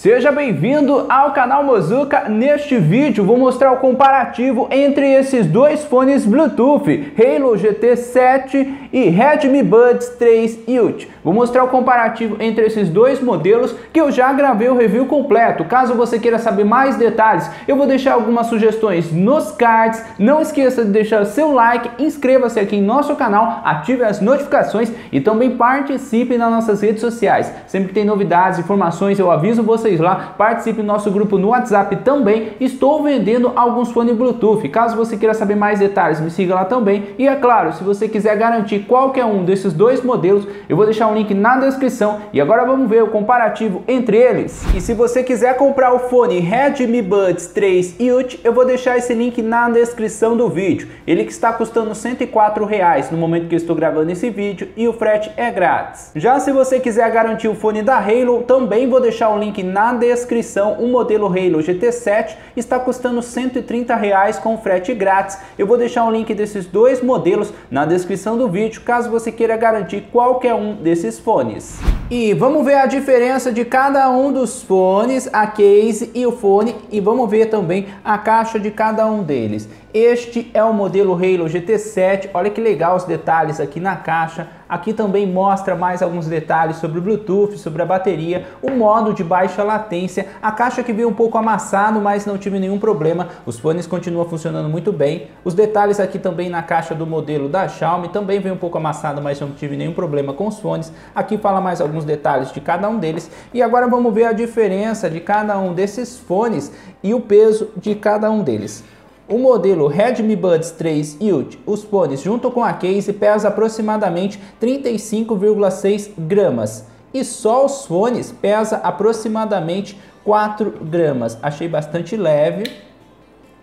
Seja bem-vindo ao canal Mozuka. Neste vídeo vou mostrar o comparativo entre esses dois fones Bluetooth, Halo GT7 e Redmi Buds 3 Ultra. Vou mostrar o comparativo entre esses dois modelos que eu já gravei o review completo. Caso você queira saber mais detalhes, eu vou deixar algumas sugestões nos cards. Não esqueça de deixar seu like, inscreva-se aqui em nosso canal, ative as notificações e também participe nas nossas redes sociais. Sempre que tem novidades, informações, eu aviso vocês lá, participe do nosso grupo no WhatsApp também. Estou vendendo alguns fones Bluetooth. Caso você queira saber mais detalhes, me siga lá também. E é claro, se você quiser garantir qualquer um desses dois modelos, eu vou deixar um link na descrição. E agora vamos ver o comparativo entre eles. E se você quiser comprar o fone Redmi Buds 3 Ultra, eu vou deixar esse link na descrição do vídeo. Ele que está custando 104 reais no momento que eu estou gravando esse vídeo e o frete é grátis. Já se você quiser garantir o fone da Halo, também vou deixar o link na na descrição, o modelo Halo GT7 está custando 130 reais com frete grátis. Eu vou deixar o link desses dois modelos na descrição do vídeo, caso você queira garantir qualquer um desses fones. E vamos ver a diferença de cada um dos fones, a case e o fone, e vamos ver também a caixa de cada um deles. Este é o modelo Halo GT7, olha que legal os detalhes aqui na caixa. Aqui também mostra mais alguns detalhes sobre o Bluetooth, sobre a bateria, o modo de baixa latência. A caixa que veio um pouco amassado, mas não tive nenhum problema. Os fones continuam funcionando muito bem. Os detalhes aqui também na caixa do modelo da Xiaomi também veio um pouco amassado, mas não tive nenhum problema com os fones. Aqui fala mais alguns detalhes de cada um deles. E agora vamos ver a diferença de cada um desses fones e o peso de cada um deles. O modelo Redmi Buds 3 Ultra, os fones junto com a case pesa aproximadamente 35,6 gramas e só os fones pesa aproximadamente 4 gramas. Achei bastante leve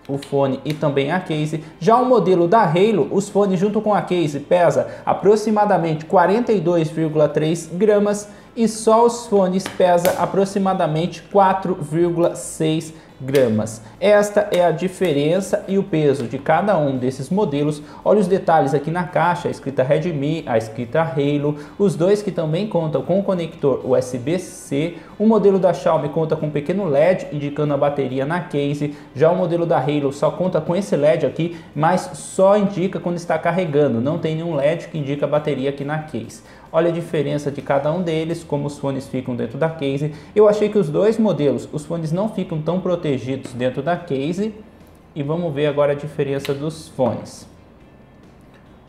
o fone e também a case. Já o modelo da Halo, os fones junto com a case pesa aproximadamente 42,3 gramas e só os fones pesa aproximadamente 4,6 gramas gramas. Esta é a diferença e o peso de cada um desses modelos. Olha os detalhes aqui na caixa, a escrita Redmi, a escrita Halo, os dois que também contam com conector USB-C. O modelo da Xiaomi conta com um pequeno LED indicando a bateria na case. Já o modelo da Halo só conta com esse LED aqui, mas só indica quando está carregando. Não tem nenhum LED que indica a bateria aqui na case. Olha a diferença de cada um deles, como os fones ficam dentro da case. Eu achei que os dois modelos, os fones não ficam tão protegidos dentro da case. E vamos ver agora a diferença dos fones.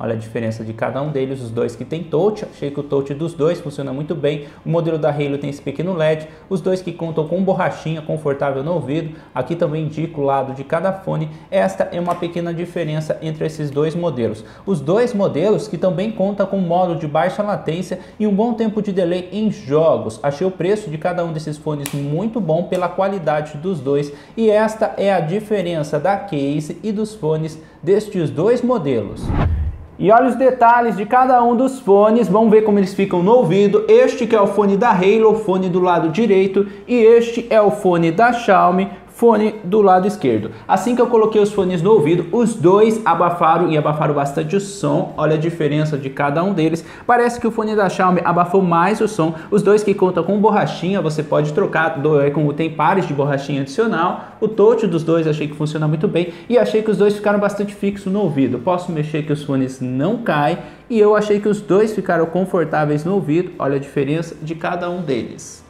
Olha a diferença de cada um deles, os dois que tem touch, achei que o touch dos dois funciona muito bem. O modelo da Halo tem esse pequeno LED, os dois que contam com borrachinha confortável no ouvido. Aqui também indico o lado de cada fone. Esta é uma pequena diferença entre esses dois modelos. Os dois modelos que também contam com modo de baixa latência e um bom tempo de delay em jogos. Achei o preço de cada um desses fones muito bom pela qualidade dos dois e esta é a diferença da case e dos fones destes dois modelos. E olha os detalhes de cada um dos fones, vamos ver como eles ficam no ouvido. Este que é o fone da Halo, fone do lado direito, e este é o fone da Xiaomi, fone do lado esquerdo. Assim que eu coloquei os fones no ouvido, os dois abafaram e abafaram bastante o som. Olha a diferença de cada um deles. Parece que o fone da Xiaomi abafou mais o som. Os dois que contam com borrachinha, você pode trocar, é, com, tem pares de borrachinha adicional. O touch dos dois achei que funciona muito bem e achei que os dois ficaram bastante fixos no ouvido. Posso mexer que os fones não caem e eu achei que os dois ficaram confortáveis no ouvido. Olha a diferença de cada um deles.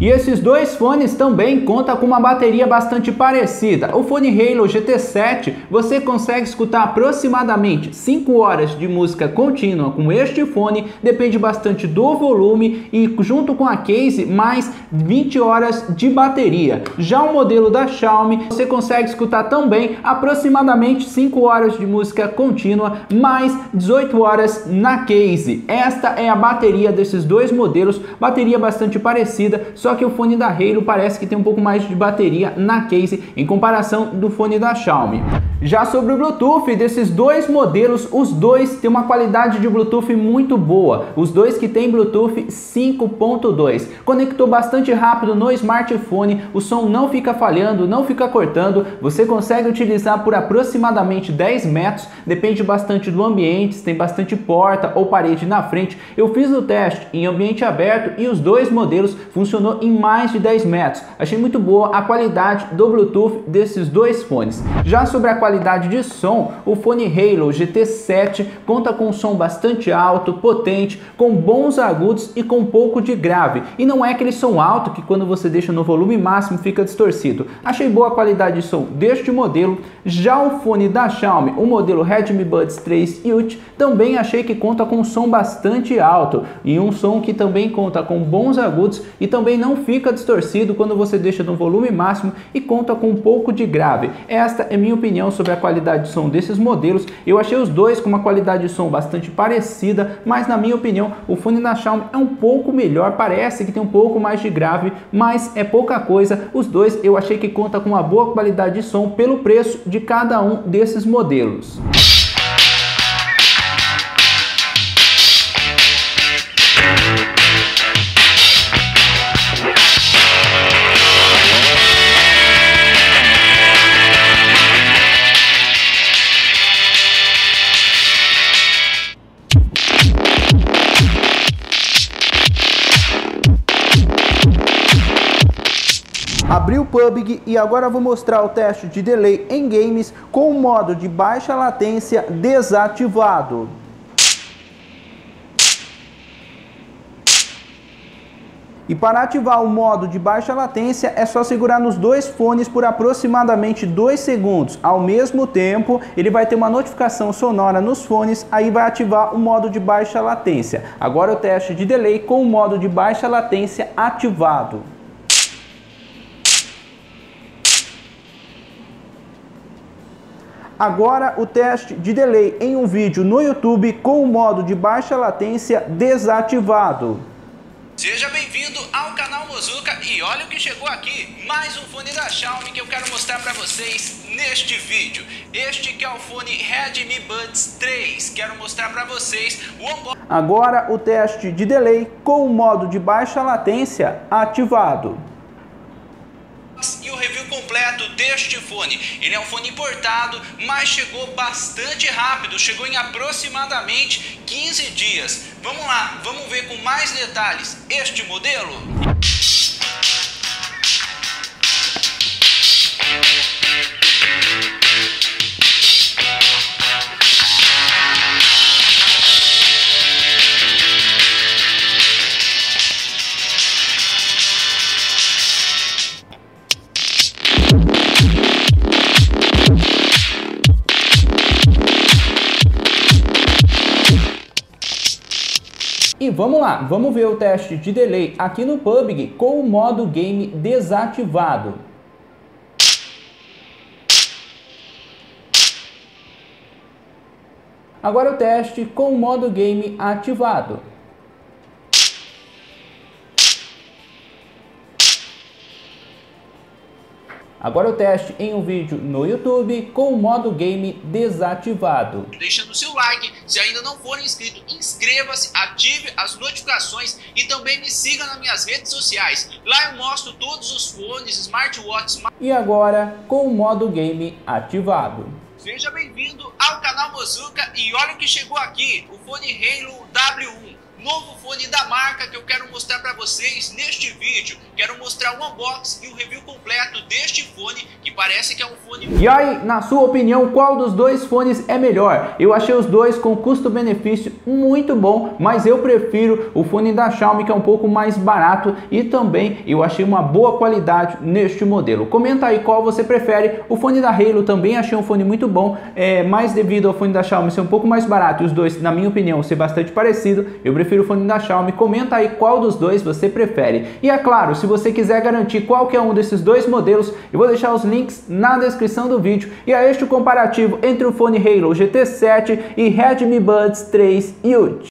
E esses dois fones também contam com uma bateria bastante parecida. O fone Halo GT7 você consegue escutar aproximadamente 5 horas de música contínua com este fone, depende bastante do volume e junto com a case mais 20 horas de bateria. Já o modelo da Xiaomi você consegue escutar também aproximadamente 5 horas de música contínua mais 18 horas na case. Esta é a bateria desses dois modelos, bateria bastante parecida, só só que o fone da Halo parece que tem um pouco mais de bateria na case em comparação do fone da Xiaomi. Já sobre o Bluetooth, desses dois modelos, os dois têm uma qualidade de Bluetooth muito boa. Os dois que têm Bluetooth 5.2. Conectou bastante rápido no smartphone, o som não fica falhando, não fica cortando. Você consegue utilizar por aproximadamente 10 metros, depende bastante do ambiente, se tem bastante porta ou parede na frente. Eu fiz o teste em ambiente aberto e os dois modelos funcionou em mais de 10 metros. Achei muito boa a qualidade do Bluetooth desses dois fones. Já sobre a qualidade de som, o fone Halo GT7 conta com um som bastante alto, potente, com bons agudos e com pouco de grave. E não é aquele som alto que quando você deixa no volume máximo fica distorcido. Achei boa a qualidade de som deste modelo. Já o fone da Xiaomi, o modelo Redmi Buds 3 Ultra, também achei que conta com um som bastante alto e um som que também conta com bons agudos e também não fica distorcido quando você deixa no volume máximo e conta com um pouco de grave. Esta é minha opinião sobre a qualidade de som desses modelos. Eu achei os dois com uma qualidade de som bastante parecida, mas na minha opinião o fone da Xiaomi é um pouco melhor, parece que tem um pouco mais de grave, mas é pouca coisa. Os dois eu achei que conta com uma boa qualidade de som pelo preço de cada um desses modelos. Abri o PUBG e agora vou mostrar o teste de delay em games com o modo de baixa latência desativado. E para ativar o modo de baixa latência é só segurar nos dois fones por aproximadamente 2 segundos. Ao mesmo tempo, ele vai ter uma notificação sonora nos fones, aí vai ativar o modo de baixa latência. Agora o teste de delay com o modo de baixa latência ativado. Agora o teste de delay em um vídeo no YouTube com o modo de baixa latência desativado. Seja bem-vindo ao canal Mozuka e olha o que chegou aqui, mais um fone da Xiaomi que eu quero mostrar para vocês neste vídeo. Este que é o fone Redmi Buds 3, quero mostrar para vocês o Agora o teste de delay com o modo de baixa latência ativado completo deste fone. Ele é um fone importado, mas chegou bastante rápido, chegou em aproximadamente 15 dias. Vamos lá, vamos ver com mais detalhes este modelo? E vamos lá, vamos ver o teste de delay aqui no PUBG com o modo game desativado. Agora o teste com o modo game ativado. Agora o teste em um vídeo no YouTube com o modo game desativado. Deixando seu like, se ainda não for inscrito, inscreva-se, ative as notificações e também me siga nas minhas redes sociais. Lá eu mostro todos os fones, smartwatches. E agora com o modo game ativado. Seja bem-vindo ao canal Mozuka e olha o que chegou aqui, o fone Halo W1 novo fone da marca que eu quero mostrar para vocês neste vídeo. Quero mostrar o unboxing e o review completo deste fone, que parece que é um fone... E aí, na sua opinião, qual dos dois fones é melhor? Eu achei os dois com custo-benefício muito bom, mas eu prefiro o fone da Xiaomi, que é um pouco mais barato e também eu achei uma boa qualidade neste modelo. Comenta aí qual você prefere. O fone da Halo também achei um fone muito bom, é, mas devido ao fone da Xiaomi ser um pouco mais barato e os dois, na minha opinião, ser bastante parecido, eu prefiro prefiro o fone da Xiaomi? Comenta aí qual dos dois você prefere. E é claro, se você quiser garantir qualquer um desses dois modelos, eu vou deixar os links na descrição do vídeo. E é este o comparativo entre o fone Halo GT7 e Redmi Buds 3 Ultra.